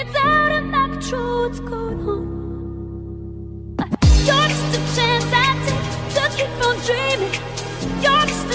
It's out of my control. What's going on? You're just a chance I take to keep on dreaming. You're just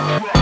Rock.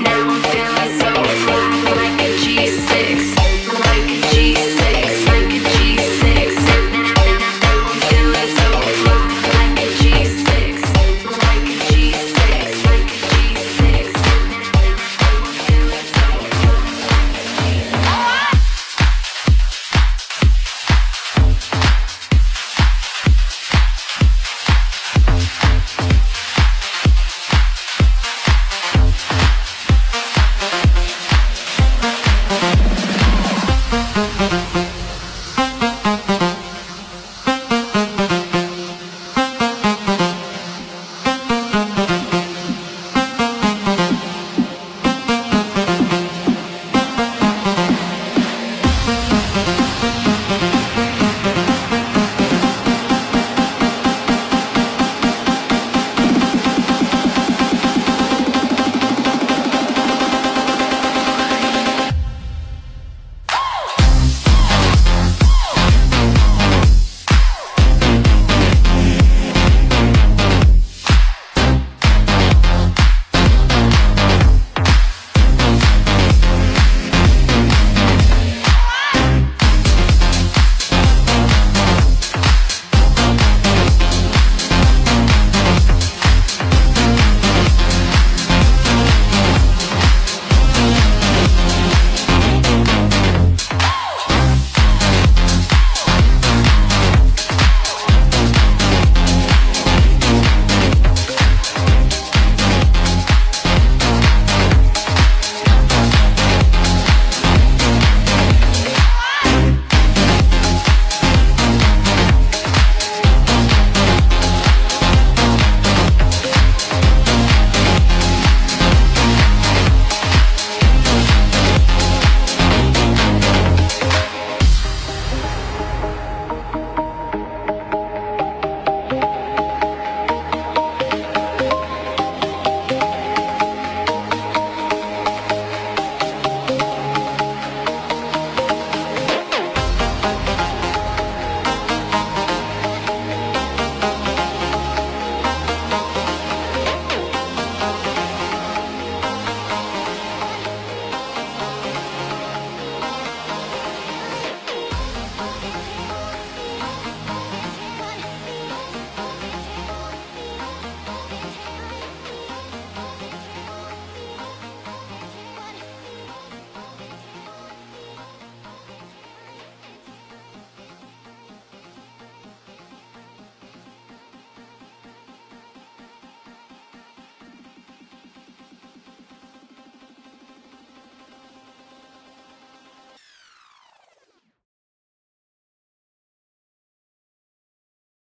now.